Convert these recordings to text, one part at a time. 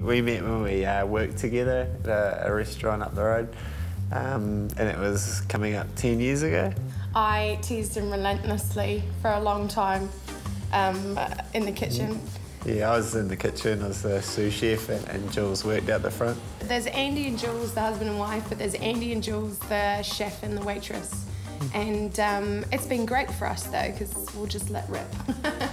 We met when we uh, worked together at a, a restaurant up the road, um, and it was coming up 10 years ago. I teased him relentlessly for a long time um, in the kitchen. Yeah, I was in the kitchen, I was the sous chef, and, and Jules worked out the front. There's Andy and Jules, the husband and wife, but there's Andy and Jules, the chef and the waitress. And um, it's been great for us though, because we'll just let rip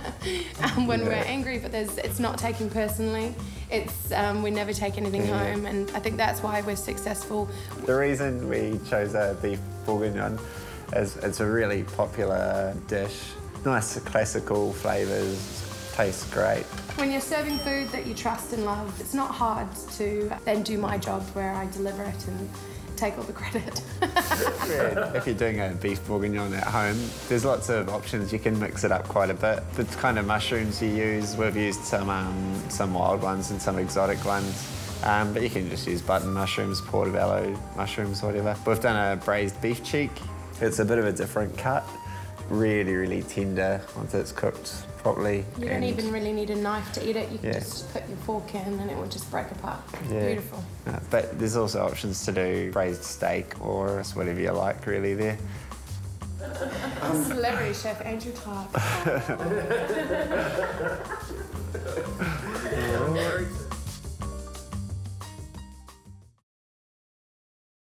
um, when we're angry. But there's, it's not taken personally. It's um, we never take anything Yeah. home, and I think that's why we're successful. The reason we chose a beef bourguignon is it's a really popular dish. Nice classical flavours, tastes great. When you're serving food that you trust and love, it's not hard to then do my job where I deliver it and take all the credit. if you're doing a beef bourguignon at home, there's lots of options. You can mix it up quite a bit. The kind of mushrooms you use, we've used some um, some wild ones and some exotic ones. Um, but you can just use button mushrooms, portobello mushrooms, whatever. We've done a braised beef cheek. It's a bit of a different cut. Really, really tender once it's cooked properly. You don't even really need a knife to eat it. You can Yeah. just put your fork in and it will just break apart. Yeah. Beautiful. Uh, but there's also options to do braised steak or whatever you like, really, there. Celebrity chef Andrew Clarke.